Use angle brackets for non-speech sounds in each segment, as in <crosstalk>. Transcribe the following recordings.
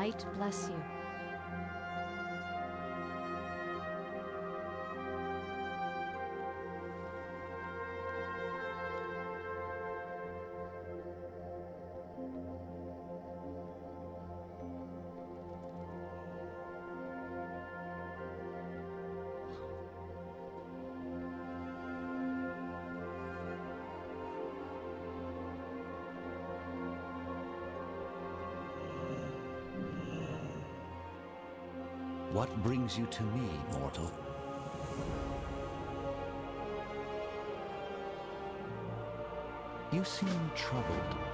Light bless you. You to me, mortal? You seem troubled.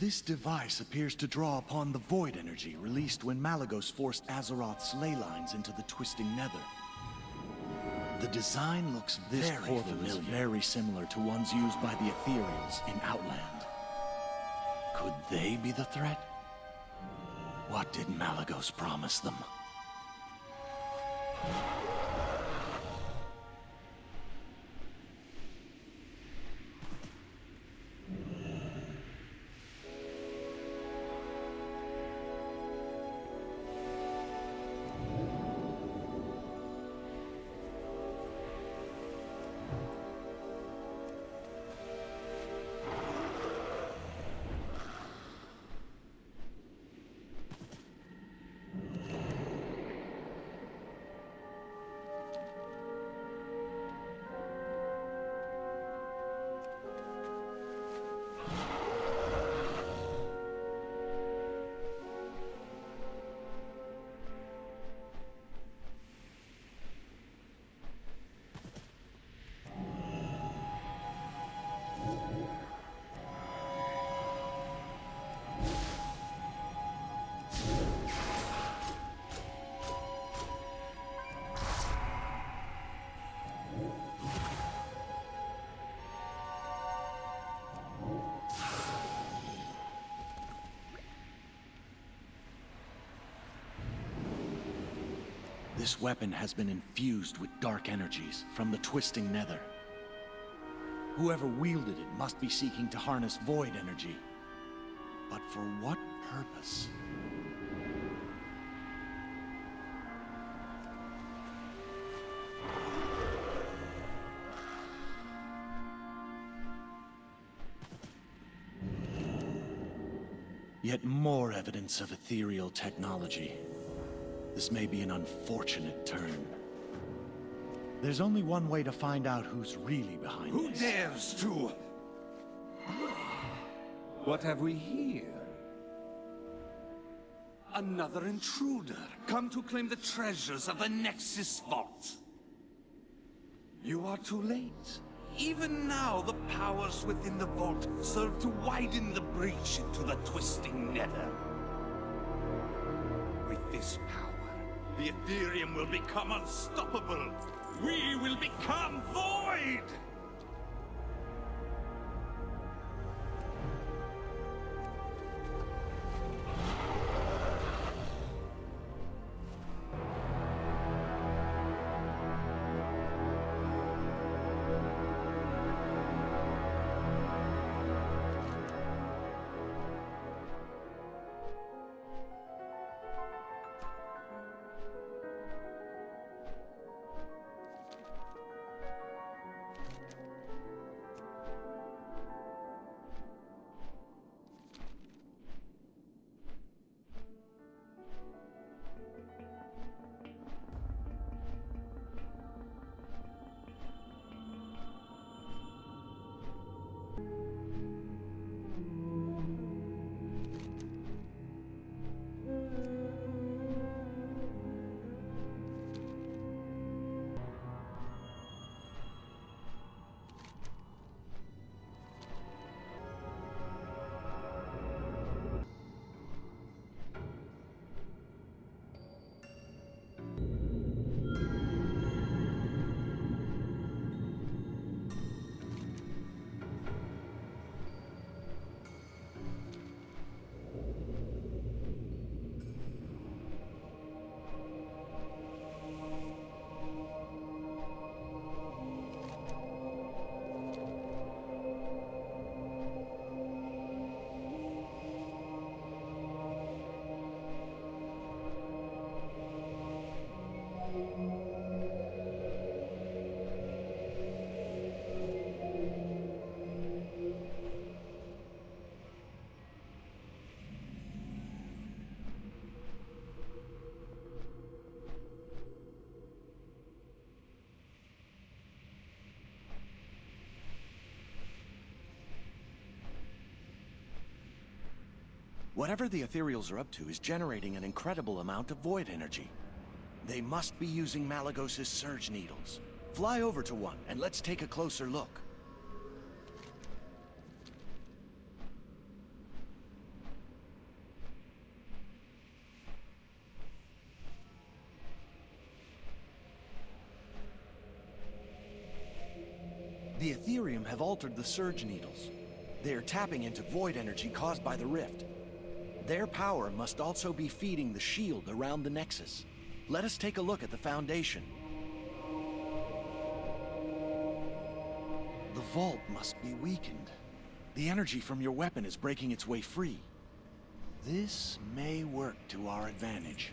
This device appears to draw upon the void energy released when Malygos forced Azeroth's ley lines into the twisting nether. The design looks this very portal familiar. is very similar to ones used by the Ethereals in Outland. Could they be the threat? What did Malygos promise them? This weapon has been infused with dark energies from the twisting nether. Whoever wielded it must be seeking to harness void energy. But for what purpose? Yet more evidence of ethereal technology. This may be an unfortunate turn. There's only one way to find out who's really behind Who this. Who dares to... What have we here? Another intruder, come to claim the treasures of the Nexus Vault. You are too late. Even now, the powers within the vault serve to widen the breach into the twisting nether. With this power, the Ethereum will become unstoppable. We will become void! Whatever the Ethereals are up to is generating an incredible amount of void energy. They must be using Malygos' surge needles. Fly over to one, and let's take a closer look. The Ethereum have altered the surge needles. They are tapping into void energy caused by the rift. Their power must also be feeding the shield around the Nexus. Let us take a look at the Foundation. The vault must be weakened. The energy from your weapon is breaking its way free. This may work to our advantage.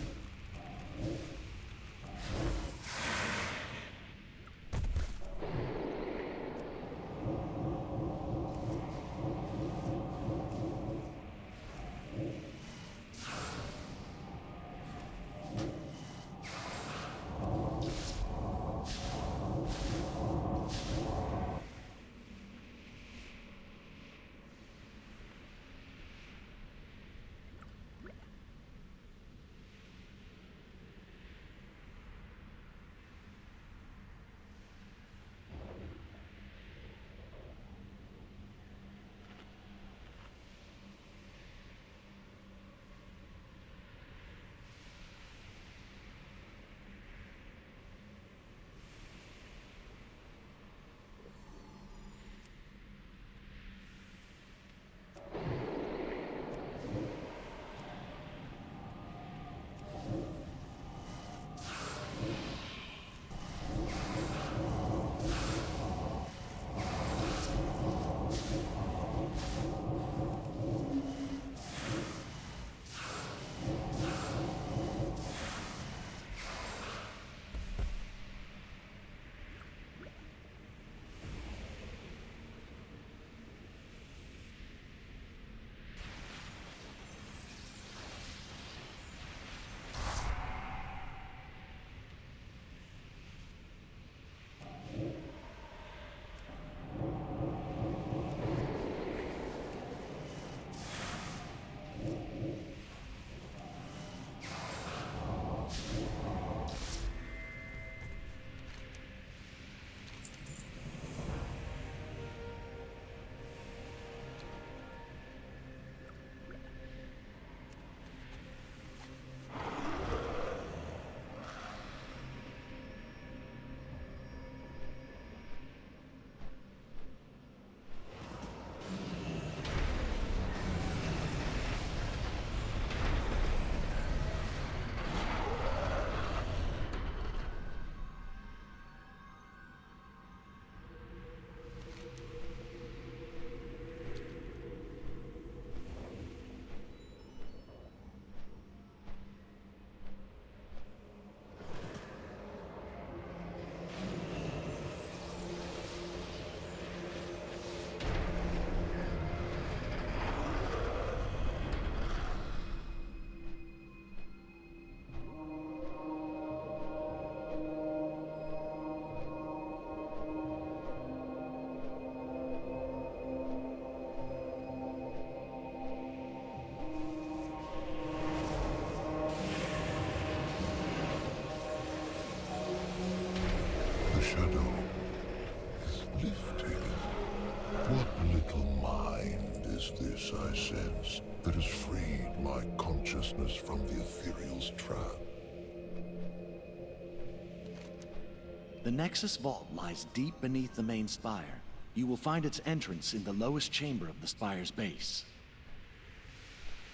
The Nexus Vault lies deep beneath the main spire. You will find its entrance in the lowest chamber of the spire's base.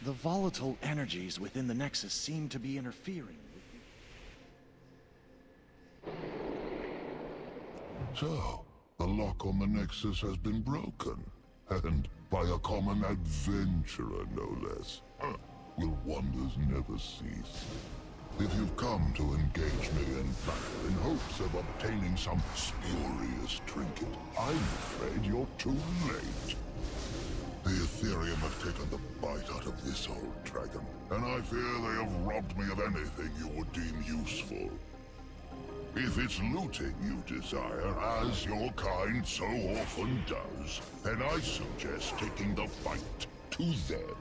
The volatile energies within the Nexus seem to be interfering. So, the lock on the Nexus has been broken. And by a common adventurer, no less. Will wonders never cease? If you've come to engage me in battle in hopes of obtaining some spurious trinket, I'm afraid you're too late. The Ethereum have taken the bite out of this old dragon, and I fear they have robbed me of anything you would deem useful. If it's looting you desire, as your kind so often does, then I suggest taking the fight to them.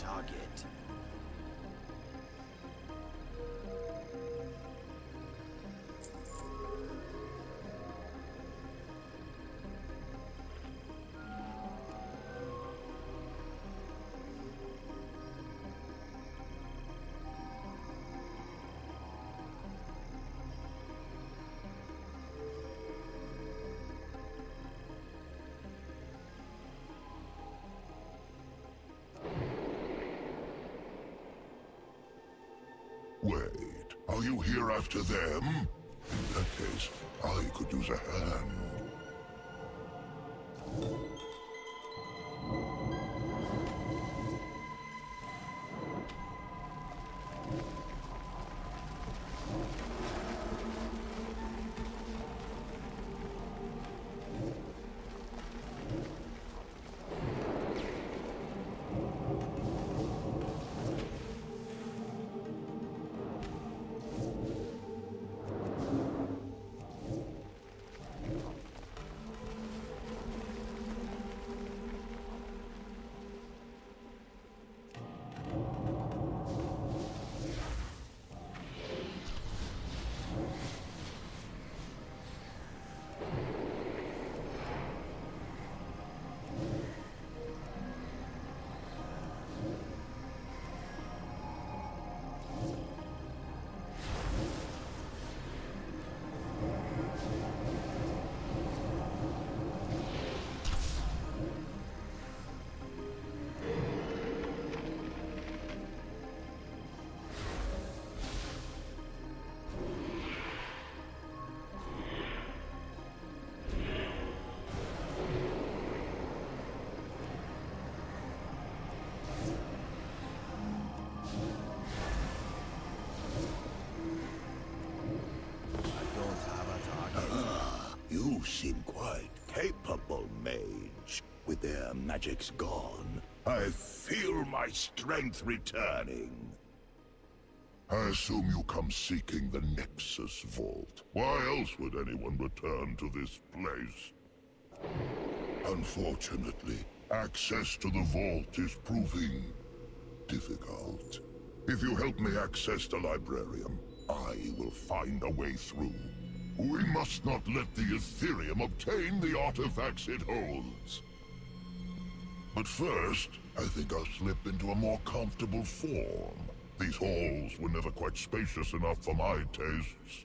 Target. Wait, are you here after them? In that case, I could use a hand. Magics gone, I feel my strength returning. I assume you come seeking the Nexus Vault. Why else would anyone return to this place? Unfortunately, access to the vault is proving difficult. If you help me access the Librarium, I will find a way through. We must not let the Ethereum obtain the artifacts it holds. But first, I think I'll slip into a more comfortable form. These halls were never quite spacious enough for my tastes.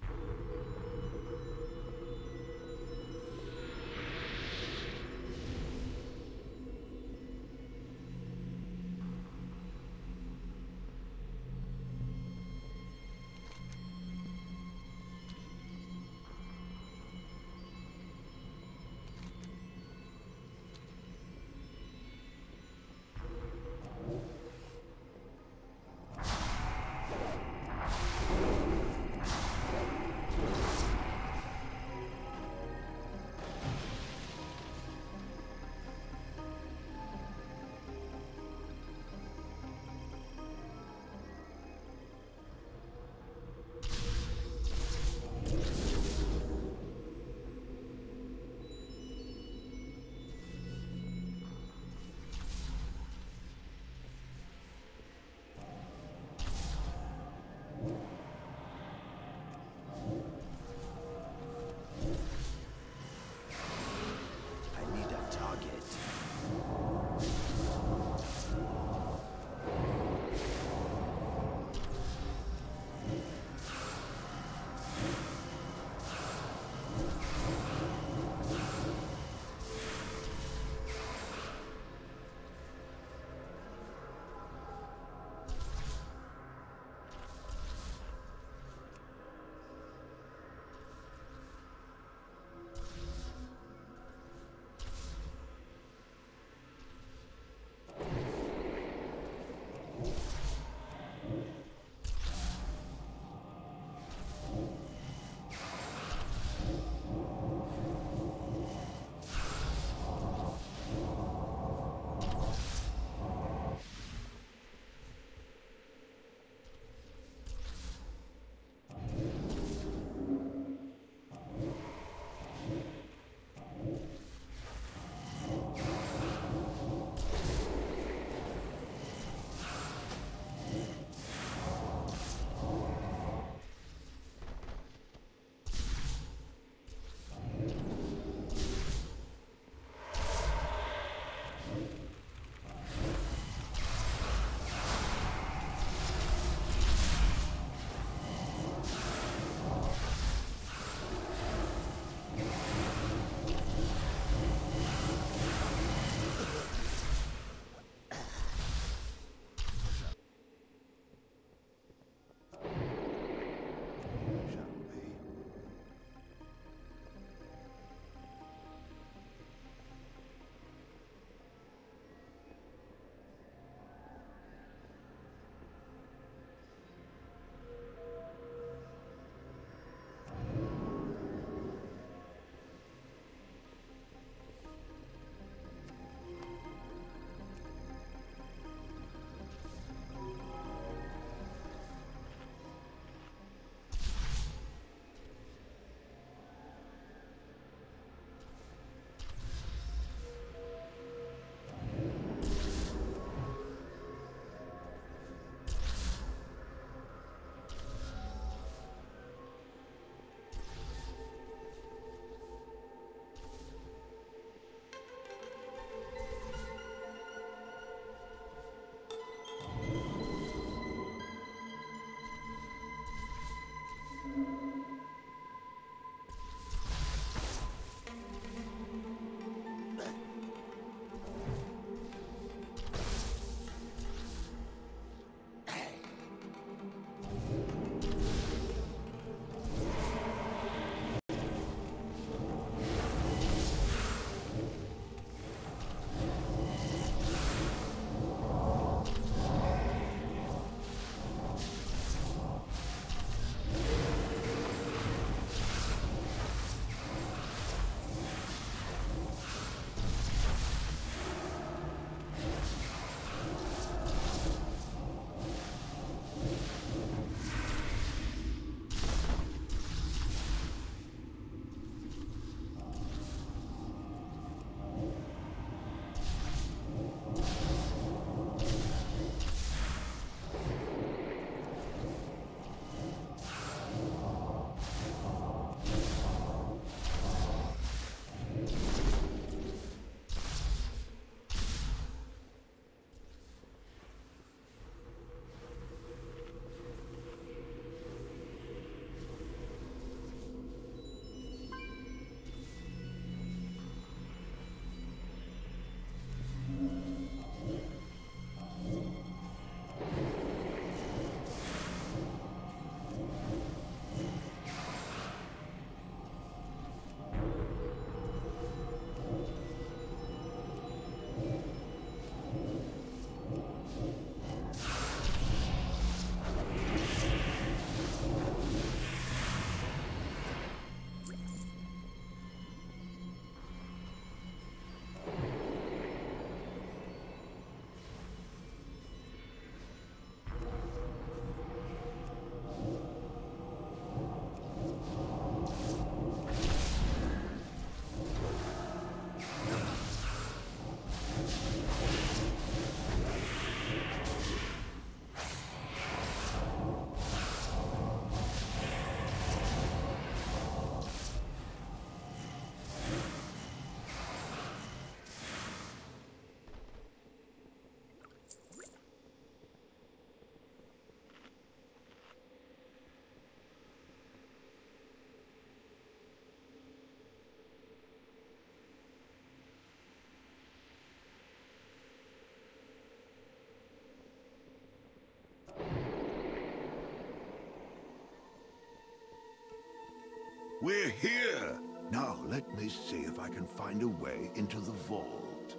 We're here! Now let me see if I can find a way into the vault.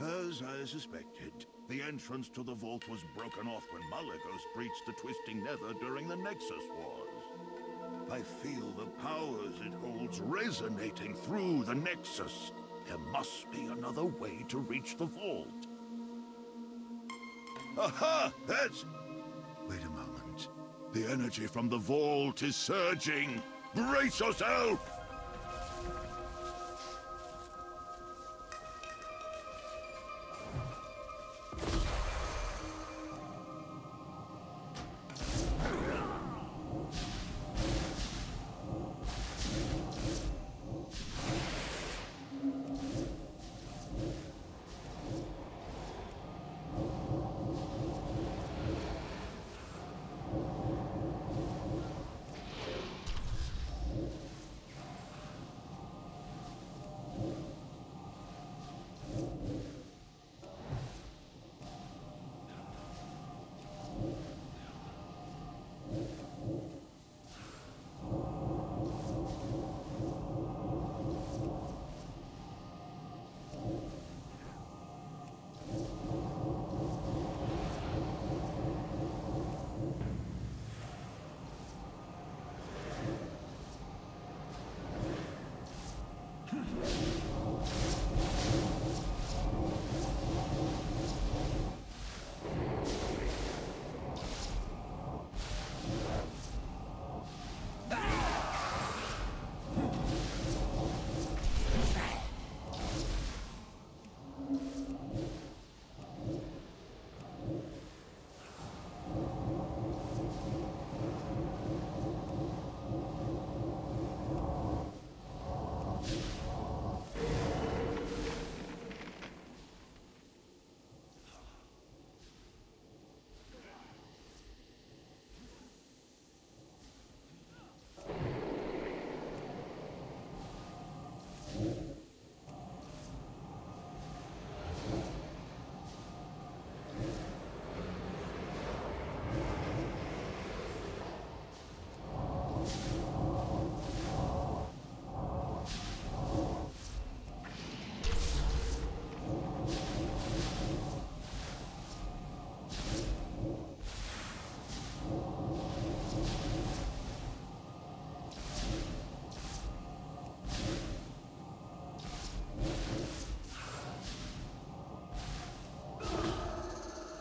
As I suspected, the entrance to the vault was broken off when Malygos breached the Twisting Nether during the Nexus Wars. I feel the powers it holds resonating through the Nexus. There must be another way to reach the vault. Aha! That's... The energy from the vault is surging. Brace yourself!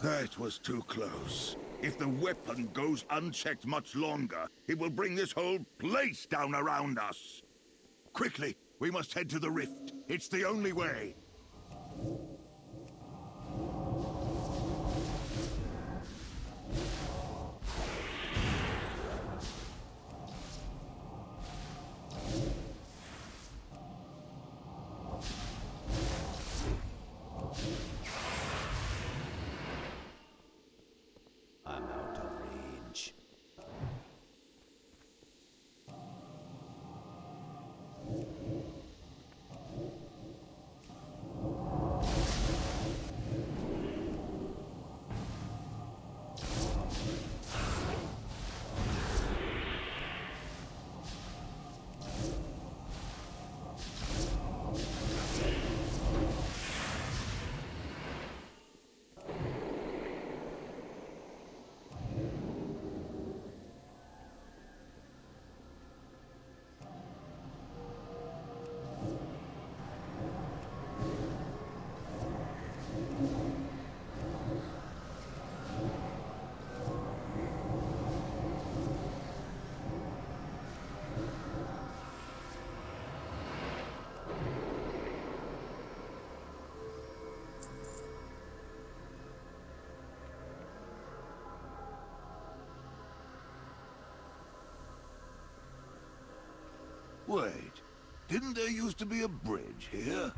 That was too close. If the weapon goes unchecked much longer, it will bring this whole place down around us. Quickly, we must head to the rift. It's the only way. I'm out of range. Wait, didn't there used to be a bridge here?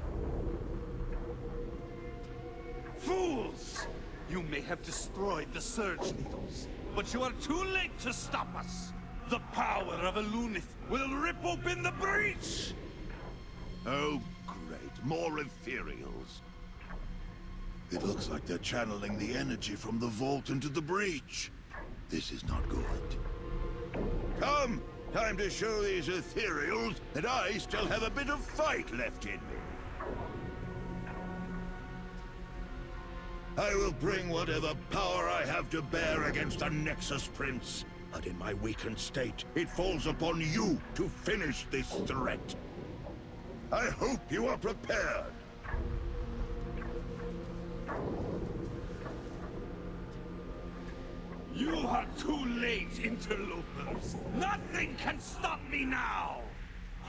Fools! You may have destroyed the Surge Needles, but you are too late to stop us! The power of Aluneth will rip open the breach! Oh, great. More ethereals. It looks like they're channeling the energy from the vault into the breach. This is not good. Come, time to show these ethereals that I still have a bit of fight left in me. I will bring whatever power I have to bear against the Nexus Prince. But in my weakened state, it falls upon you to finish this threat. I hope you are prepared. You are too late, interlopers. Nothing can stop me now.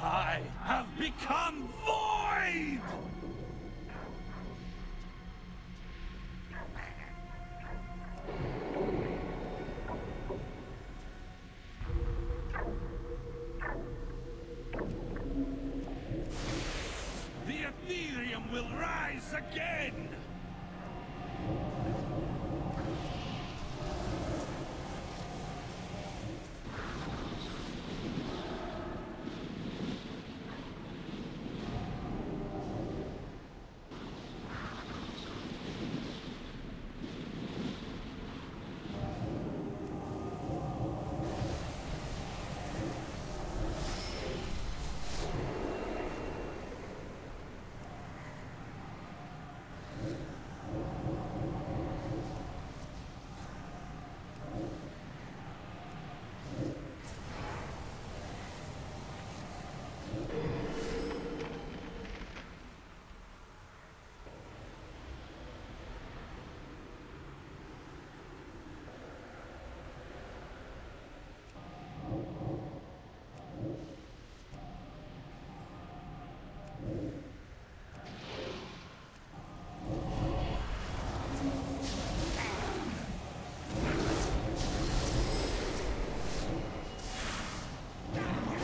I have become void! The Ethereum will rise again!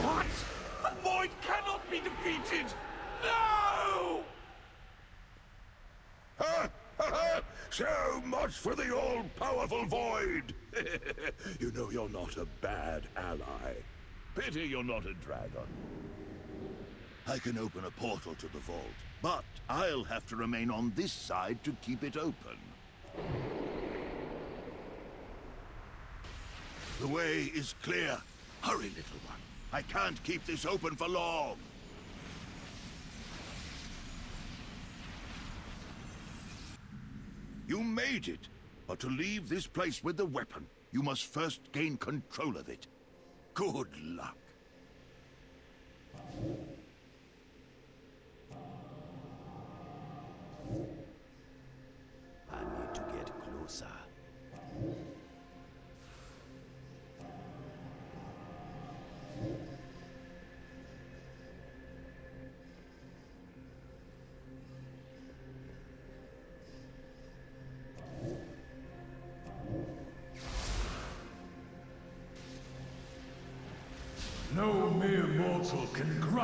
What? The Void cannot be defeated! No! Ha! Ha! ha! So much for the all-powerful Void! <laughs> you know you're not a bad ally. Pity you're not a dragon. I can open a portal to the vault, but I'll have to remain on this side to keep it open. The way is clear. Hurry, little one. I can't keep this open for long. You made it. But to leave this place with the weapon, you must first gain control of it. Good luck.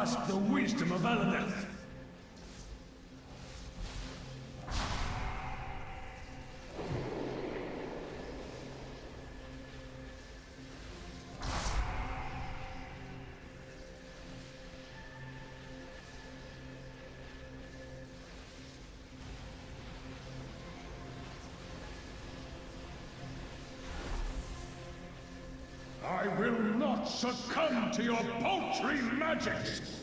Grasp the wisdom of Aluneth. Not succumb to your paltry magics!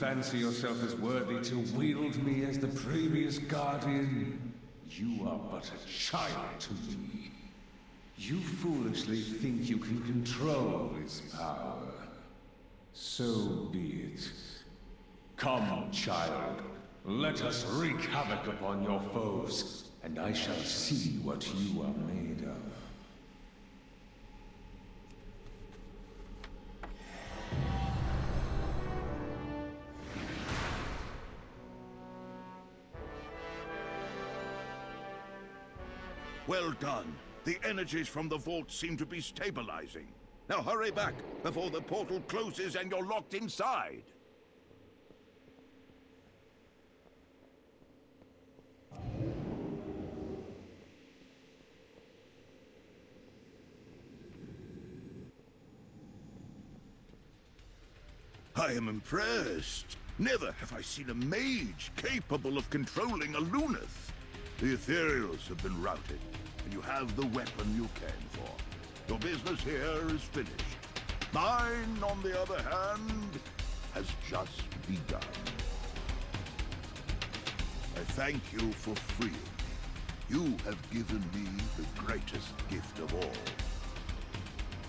Fancy yourself as worthy to wield me as the previous guardian? You are but a child to me. You foolishly think you can control this power. So be it. Come, child. Let us wreak havoc upon your foes, and I shall see what you are made of. Well done. The energies from the vault seem to be stabilizing. Now hurry back before the portal closes and you're locked inside. I am impressed. Never have I seen a mage capable of controlling Aluneth. The Ethereals have been routed, and you have the weapon you came for. Your business here is finished. Mine, on the other hand, has just begun. I thank you for freeing me. You have given me the greatest gift of all.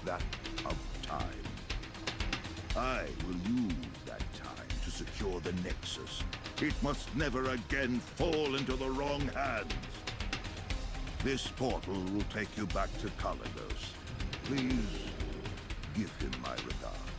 That of time. I will use that time to secure the Nexus. It must never again fall into the wrong hands. This portal will take you back to Kalecgos. Please, give him my regards.